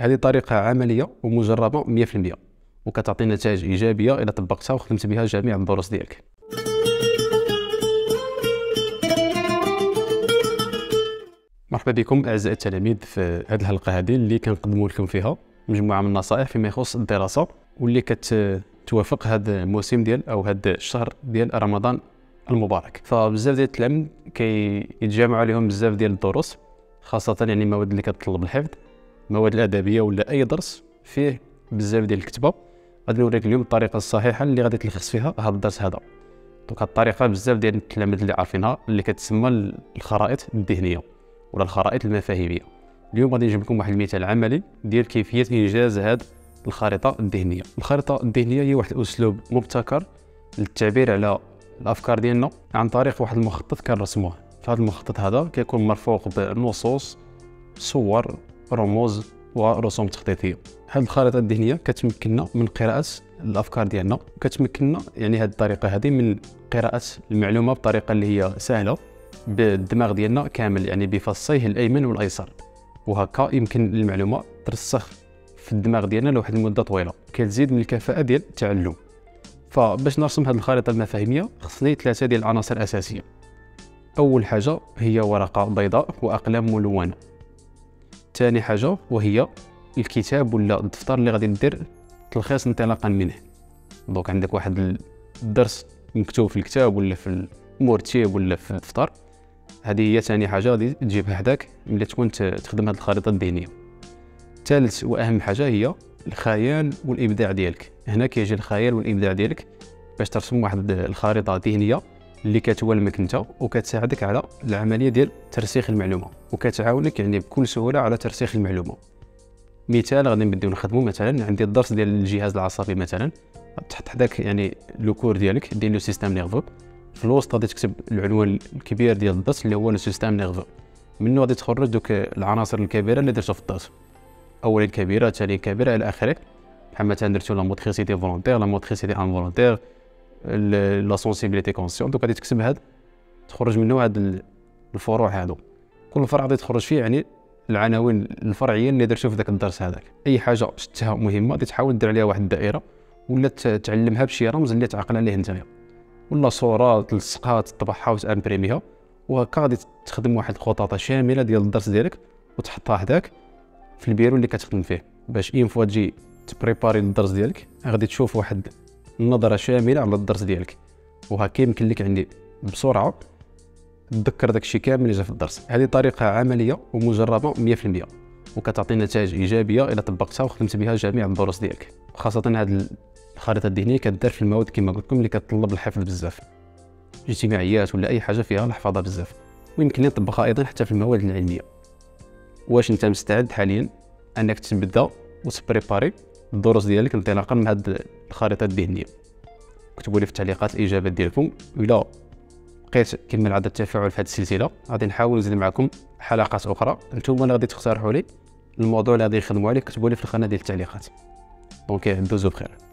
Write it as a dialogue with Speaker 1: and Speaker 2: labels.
Speaker 1: هذه طريقة عملية ومجربة 100% وكتعطي نتائج إيجابية اذا طبقتها وخدمت بها جميع الدروس ديالك. مرحبا بكم أعزائي التلاميذ في هذه الحلقة هذه اللي كنقدموا لكم فيها مجموعة من النصائح فيما يخص الدراسة واللي كتوافق هذا الموسم ديال أو هذا الشهر ديال رمضان المبارك. فبزاف ديال التلاميذ كيتجمعوا عليهم بزاف ديال الدروس خاصة يعني المواد اللي كتطلب الحفظ المواد الأدبية ولا أي درس فيه بزاف ديال الكتبة. غادي نوريك اليوم الطريقة الصحيحة اللي غادي تلخص فيها هذا الدرس هذا. دونك هاد الطريقة بزاف ديال التلاميذ اللي عارفينها اللي كتسمى الخرائط الذهنية ولا الخرائط المفاهيمية. اليوم غادي نجيب لكم واحد المثال عملي ديال كيفية إنجاز هاد الخريطة الذهنية. الخريطة الذهنية هي واحد الأسلوب مبتكر للتعبير على الأفكار ديالنا عن طريق واحد المخطط كنرسموه. فهذا المخطط هذا كيكون مرفوق بنصوص صور رموز ورسوم تخطيطية. هذه الخريطة الذهنية كتمكننا من قراءة الأفكار ديالنا وكتمكننا يعني هذه الطريقة هذه من قراءة المعلومة بطريقة اللي هي سهلة بالدماغ ديالنا كامل يعني بفصيه الأيمن والأيسر. وهكا يمكن المعلومه ترسخ في الدماغ ديالنا لواحد المدة طويلة كتزيد من الكفاءة ديال التعلم. فباش نرسم هذه الخريطة المفاهيمية خصني ثلاثة ديال العناصر الأساسية. أول حاجة هي ورقة بيضاء وأقلام ملونة. ثاني حاجة وهي الكتاب ولا الدفتر اللي غادي ندير تلخيص انطلاقا منه. دونك عندك واحد الدرس مكتوب في الكتاب ولا في المرتب ولا في الدفتر. هذه هي ثاني حاجة غادي تجيبها حداك ملي تكون تخدم هذه الخريطة الذهنية. ثالث وأهم حاجة هي الخيال والإبداع ديالك. هنا كيجي الخيال والإبداع ديالك باش ترسم واحد الخريطة ذهنية. اللي كتولمك انت وكتساعدك على العملية ديال ترسيخ المعلومة وكتعاونك يعني بكل سهولة على ترسيخ المعلومة. مثال غادي نبداو نخدمو مثلا عندي الدرس ديال الجهاز العصبي مثلا. تحط حداك يعني le cours ديالك ديال le système nerveux في الوسط غادي تكتب العنوان الكبير ديال الدرس اللي هو le système nerveux منه غادي تخرج دوك العناصر الكبيرة اللي درتو في الدرس. اولا كبيرة ثانية كبيرة إلى آخره. بحال مثلا درتو la motricité volontaire la motricité involontaire la sensibilité consciente دوك غادي تكتب هاد تخرج منه هاد الفروع هادو كل فرع غادي تخرج فيه يعني العناوين الفرعيه اللي درتو في ذاك الدرس هذاك. أي حاجة شفتها مهمة غادي تحاول دير عليها واحد الدائرة ولا تعلمها بشي رمز اللي تعقل عليه نتايا ولا صوره تلصقها تطبعها وت imprimer ها وهكا غادي تخدم واحد الخطاطة شاملة ديال الدرس ديالك وتحطها حداك في البيرو اللي كتخدم فيه. باش اين فوا تجي تبريباري الدرس ديالك غادي تشوف واحد النظره شاملة على الدرس ديالك. وهكا يمكن لك عندي بسرعة. تذكر داك الشيء كامل اللي جا في الدرس. هذه طريقة عملية ومجربة 100% وكتعطي نتائج إيجابية اذا طبقتها وخدمت بها جميع الدروس ديالك. خاصة هذه الخريطة الذهنية كدار في المواد كما قلت لكم اللي كتطلب الحفظ بزاف. اجتماعيات ولا أي حاجة فيها الحفاظة بزاف. ويمكن نطبقها أيضا حتى في المواد العلمية. واش أنت مستعد حاليا؟ أنك تبدأ وت préparer الدروس ديالك انطلاقا من هذه الخريطة الذهنية. كتبوا لي في التعليقات الإجابات ديالكم. إلى بقيت كما العاده التفاعل في هذه السلسلة غادي نحاول نزيد معكم حلقات أخرى. نتوما اللي غادي تقترحوا لي الموضوع اللي غادي نخدموا عليه كتبوا لي في القناه ديال التعليقات. donc دوزو بخير.